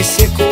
me secou.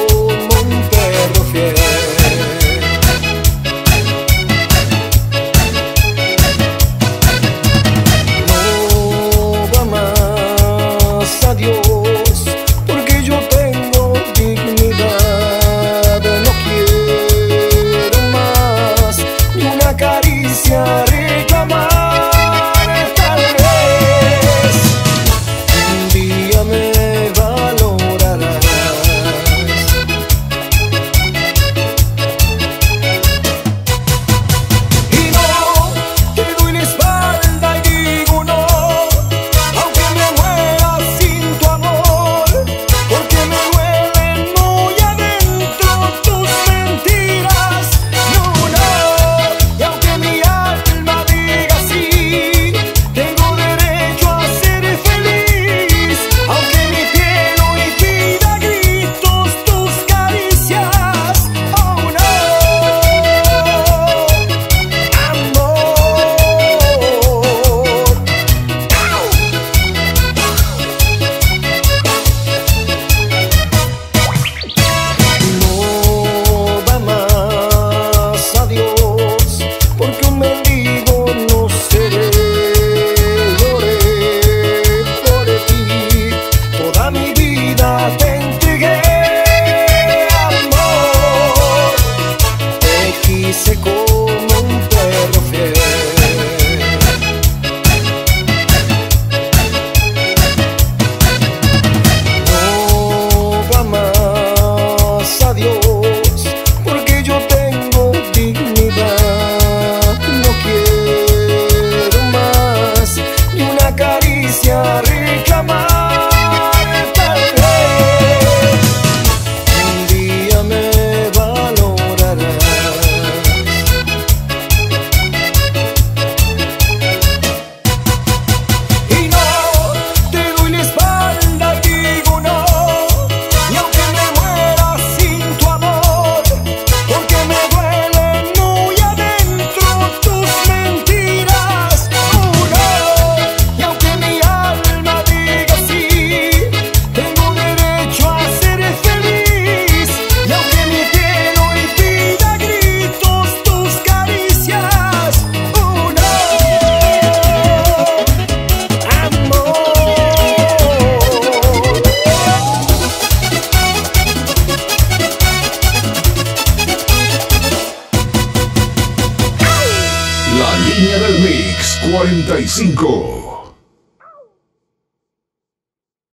Viña del Mix 45.